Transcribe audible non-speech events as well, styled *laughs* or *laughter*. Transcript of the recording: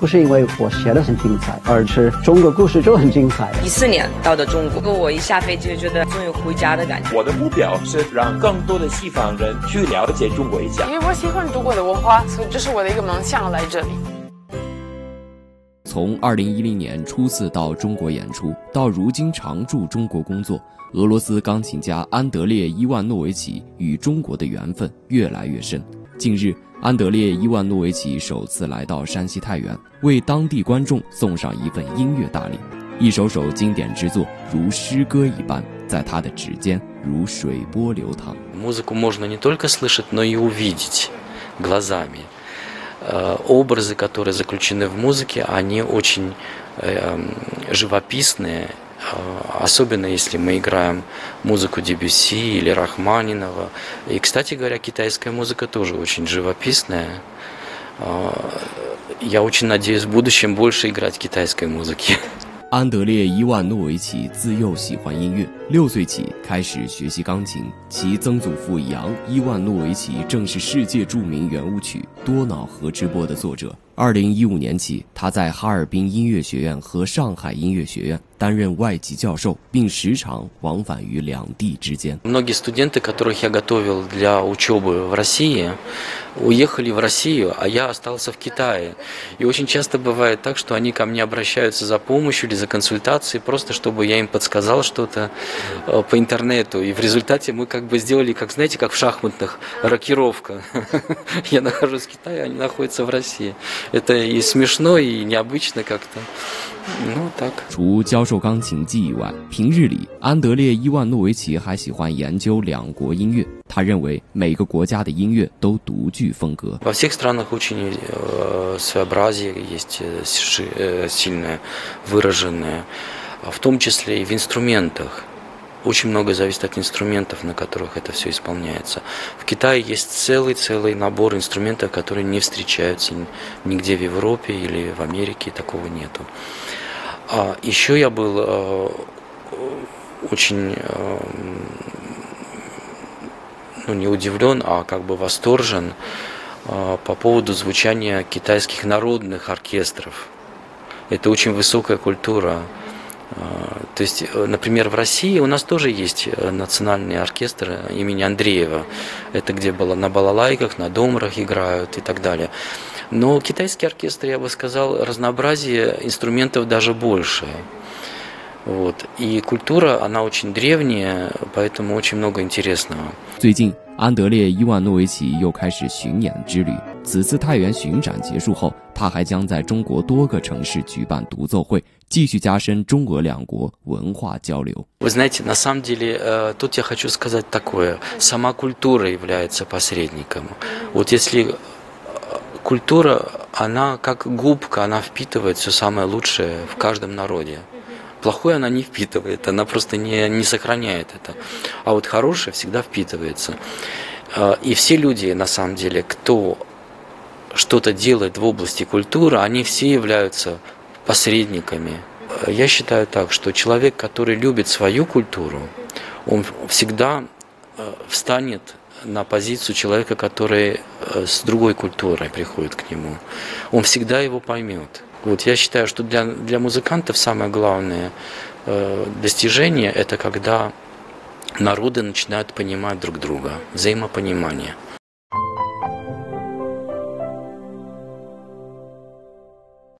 不是因为我写的很精彩，而是中国故事就很精彩。一四年到的中国，我一下飞机就觉得终于回家的感觉。我的目标是让更多的西方人去了解中国一下，因为我喜欢中国的文化，所以这是我的一个梦想来这里。从二零一零年初次到中国演出，到如今常驻中国工作，俄罗斯钢琴家安德烈伊万诺维奇与中国的缘分越来越深。近日。安德烈伊万诺维奇首次来到山西太原，为当地观众送上一份音乐大礼，一首首经典之作如诗歌一般，在他的指尖如水波流淌。Музыку можно не только слышать, но и увидеть глазами. Образы, которые заключены в музыке, они очень живописные. особенно если мы играем музыку Дебюсси или Рахманинова. И, кстати говоря, китайская музыка тоже очень живописная. Я очень надеюсь в будущем больше играть китайской музыки. 安德烈伊万诺维奇自幼喜欢音乐，六岁起开始学习钢琴。其曾祖父杨伊万诺维奇正是世界着名圆舞曲《多瑙河之波》的作者。 二零一五年起，他在哈尔滨音乐学院和上海音乐学院担任外籍教授，并时常往返于两地之间。Многие студенты, которых я готовил для учебы в России, уехали в Россию, а я остался в Китае. И очень часто бывает так, что они ко мне обращаются за помощью или за консультацией, просто чтобы я им подсказал что-то по интернету. И в результате мы как бы сделали, как знаете, как в шахматных, рокировка. *laughs* Я нахожусь в Китае, они находятся в России. Это и смешно, и необычно как-то. Ну так. 除教授钢琴技以外，平日里安德烈伊万诺维奇还喜欢研究两国音乐。他认为每个国家的音乐都独具风格。Во всех странах очень своеобразие есть сильное, выраженное, в том числе и в инструментах. Очень много зависит от инструментов, на которых это все исполняется. В Китае есть целый-целый набор инструментов, которые не встречаются нигде в Европе или в Америке, такого нету. А еще я был очень ну, не удивлен, а как бы восторжен по поводу звучания китайских народных оркестров. Это очень высокая культура. То есть, например, в России у нас тоже есть национальный оркестр имени Андреева. Это где было на балалайках, на домрах играют и так далее. Но китайский оркестр, я бы сказал, разнообразие инструментов даже больше. Вот. И культура, она очень древняя, поэтому очень много интересного. 最近，安德烈伊万诺维奇又开始巡演之旅。此次太原巡展结束后，他还将在中国多个城市举办独奏会，继续加深中俄两国文化交流。Вы знаете, на самом деле, тут я хочу сказать такое: сама культура является посредником. Вот если культура, она как губка, она впитывает все самое лучшее в каждом народе. Плохое она не впитывает, она просто не, не сохраняет это. А вот хорошее всегда впитывается. И все люди, на самом деле, кто что-то делает в области культуры, они все являются посредниками. Я считаю так, что человек, который любит свою культуру, он всегда встанет на позицию человека, который с другой культурой приходит к нему. Он всегда его поймет. Вот я считаю, что для, для музыкантов самое главное э, достижение это когда народы начинают понимать друг друга, взаимопонимание.